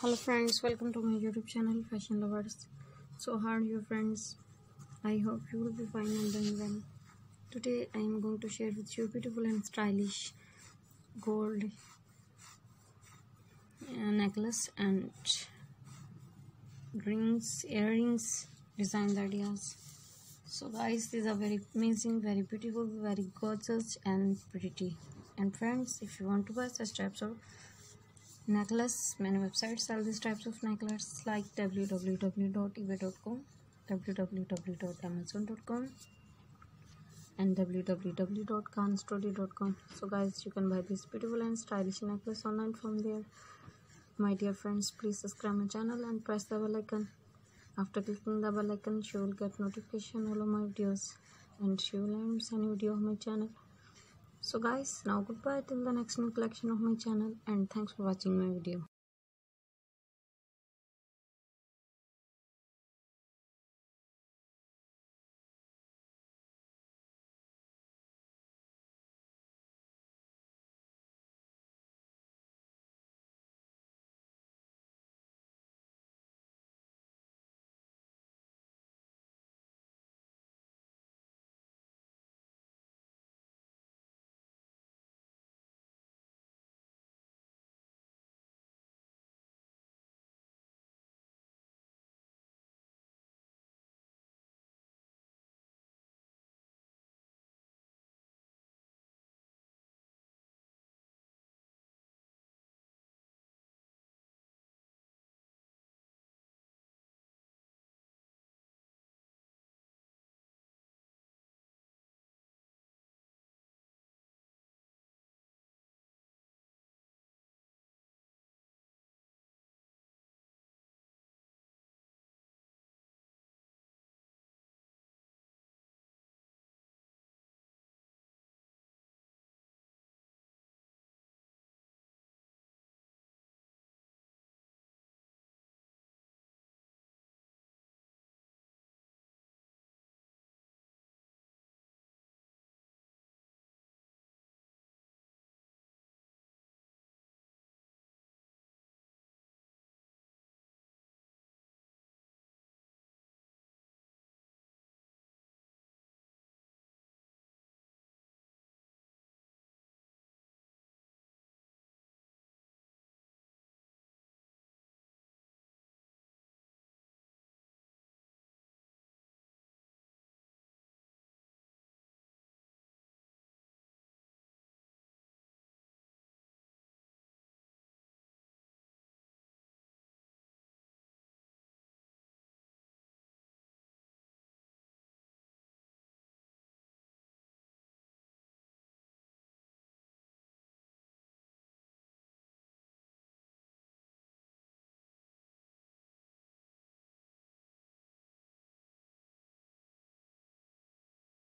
hello friends. Welcome to my youtube channel fashion lovers. So how are you friends? I hope you will be fine and doing well. Today i am going to share with you beautiful and stylish gold necklace and rings earrings design ideas. So guys these are very amazing very beautiful very gorgeous and pretty. And friends if you want to buy such types of necklace. Many websites sell these types of necklace like www.ebay.com www.amazon.com and www.khanstory.com so guys you can buy this beautiful and stylish necklace online from there. My dear friends please subscribe my channel and press the bell icon. After clicking the bell icon you will get notification. All of my videos and you will learn any video of my channel so guys now goodbye till the next new collection of my channel and thanks for watching my video